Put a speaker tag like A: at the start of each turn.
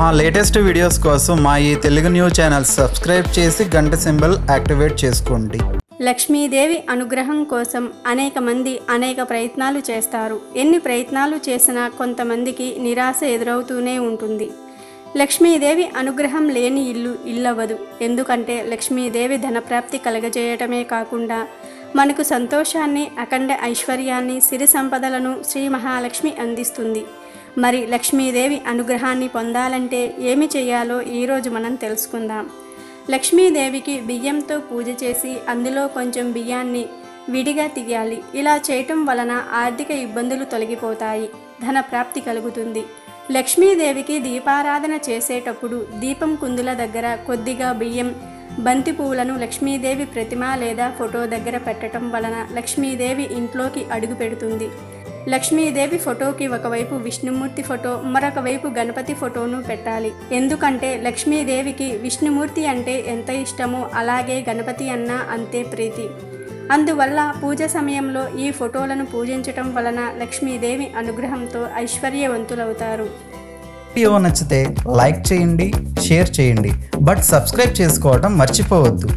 A: మా latest videos కోసం మా ఈ తెలుగు న్యూస్ ఛానల్ సబ్స్క్రైబ్ చేసి గంట సింబల్ యాక్టివేట్ చేసుకోండి.
B: లక్ష్మీదేవి అనుగ్రహం కోసం అనేక మంది అనేక ప్రయత్నాలు చేస్తారు. ఎన్ని ప్రయత్నాలు చేసినా కొంతమందికి నిరాశ ఎదురవుతూనే ఉంటుంది. లక్ష్మీదేవి అనుగ్రహం లేని ఇల్లు ఇల్లవదు. ఎందుకంటే లక్ష్మీదేవి ధనప్రాప్తి కలగజేయటమే కాకుండా మనకు సంతోషాన్ని అఖండ ఐశ్వర్యాన్ని సిరి సంపదలను శ్రీ మహాలక్ష్మి అందిస్తుంది. మరి లక్ష్మీదేవి అనుగ్రహాన్ని పొందాలంటే ఏమి చేయాలో ఈరోజు మనం తెలుసుకుందాం. లక్ష్మీదేవికి బియ్యంతో పూజ చేసి అందులో కొంచెం బియ్యాన్ని విడిగా తీయాలి ఇలా చేయటం వలన ఆర్థిక ఇబ్బందులు తొలగిపోతాయి. ధన ప్రాప్తి కలుగుతుంది. లక్ష్మీదేవికి దీపారాధన చేసేటప్పుడు దీపం కుందుల దగ్గర కొద్దిగా బియ్యం బంతి పువ్వులను లక్ష్మీదేవి ప్రతిమ లేదా ఫోటో దగ్గర పెట్టడం వలన లక్ష్మీదేవి ఇంట్లోకి అడుగు పెడుతుంది. లక్ష్మీదేవి ఫోటోకి ఒకవైపు విష్ణుమూర్తి ఫోటో మరొక వైపు గణపతి ఫోటోను పెట్టాలి. ఎందుకంటే లక్ష్మీదేవికి విష్ణుమూర్తి అంటే ఎంత ఇష్టమో అలాగే గణపతి అన్న అంతే ప్రీతి. అందువల్ల పూజ సమయంలో ఈ ఫోటోలను పూజించటం వలన లక్ష్మీదేవి అనుగ్రహంతో ఐశ్వర్యవంతులవుతారు.
A: వీడియో నచ్చితే లైక్ చేయండి షేర్ చేయండి బట్ సబ్స్క్రైబ్ చేసుకోవడం మర్చిపోవద్దు.